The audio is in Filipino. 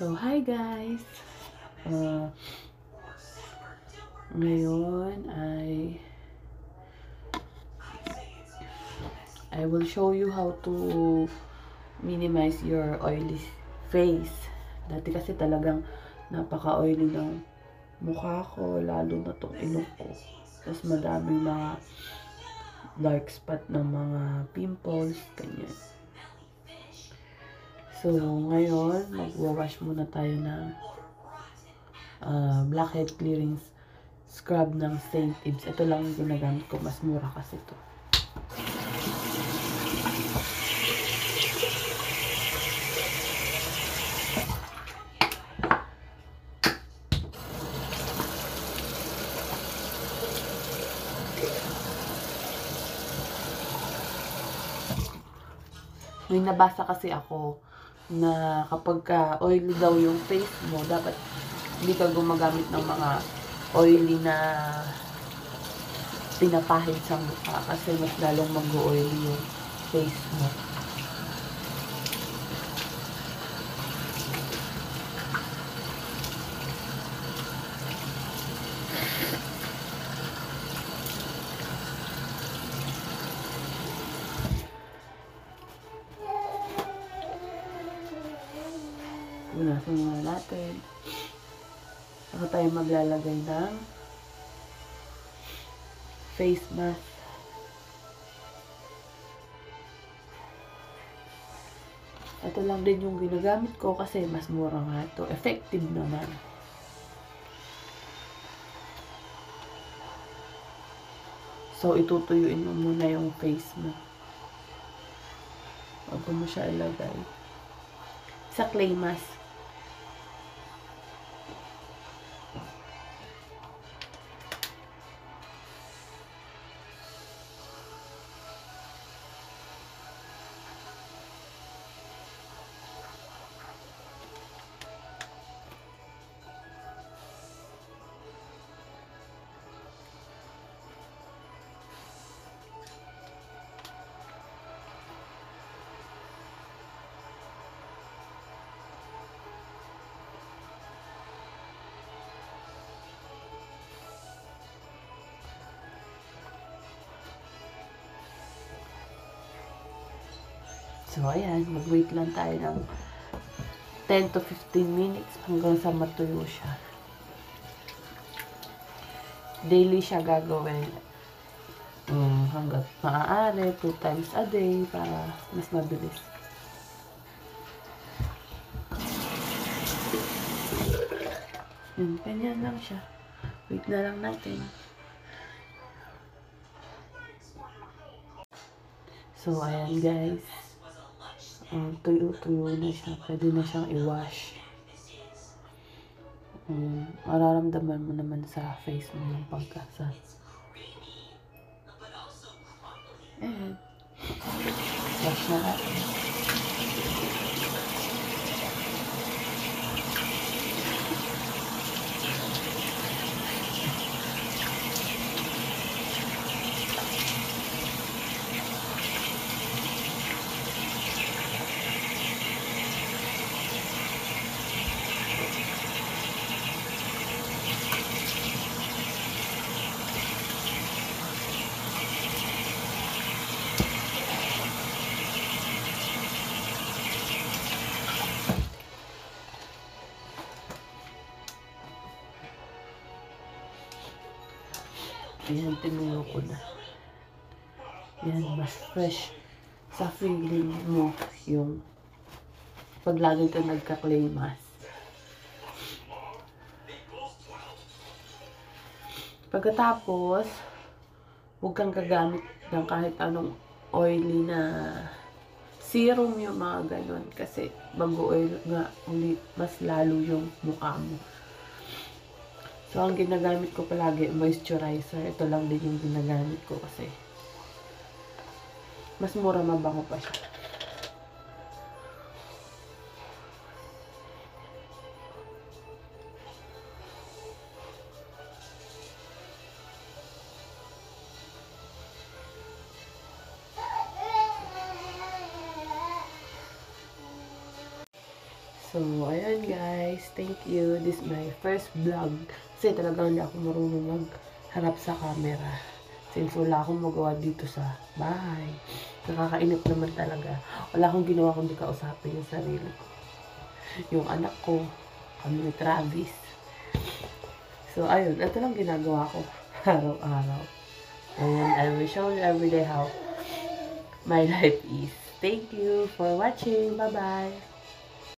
So, hi guys! Uh, ngayon ay I will show you how to minimize your oily face. Dati kasi talagang napaka-oily ng mukha ko, lalo na tong ilong ko. Tapos madaming mga dark spot ng mga pimples, ganyan. So, ngayon, magwawash muna tayo ng uh, blackhead clearing scrub ng St. Ives. Ito lang yung ginagamit ko. Mas mura kasi ito. May nabasa kasi ako na kapag ka oily daw yung face mo, dapat hindi ka gumagamit ng mga oily na pinapahid sa mukha kasi mas lalong mag-oily yung face mo. Punasan muna natin. Saka tayo maglalagay ng face mask. Ito lang din yung ginagamit ko kasi mas mura nga ito. Effective naman. So, itutuyuin mo muna yung face mo. Bago mo siya ilagay. Sa clay mask. So, ayan, mag-wait lang tayo ng 10 to 15 minutes hanggang sa matuyo siya. Daily siya gagawin. Um, hanggat maaari, 2 times a day para mas mabilis. Yun, ganyan lang siya. Wait na lang natin. So, ayan guys um, tuyo-tuyo na siya. Pwede na siyang i-wash. Um, mararamdaman mo naman sa face mo yung pagkasa. And, wash na natin. Ayan, tinuyo ko na. Yan, mas fresh sa feeling mo yung pag lagi ka nagka-clay mask. Pagkatapos, huwag kang gagamit ng kahit anong oily na serum yung mga ganon kasi mag-oil nga ulit mas lalo yung mukha mo. So, ang ginagamit ko palagi, moisturizer. Ito lang din yung ginagamit ko kasi mas mura mabango pa siya. So, ayan guys. Thank you. This is my first vlog. Kasi talagang hindi ako marunong magharap sa camera. Since wala akong magawa dito sa bahay. Nakakainip naman talaga. Wala akong ginawa kundi kausapin yung sarili ko. Yung anak ko, kami ni Travis. So, ayun. Ito lang ginagawa ko araw-araw. And I will show you everyday how my life is. Thank you for watching. Bye-bye.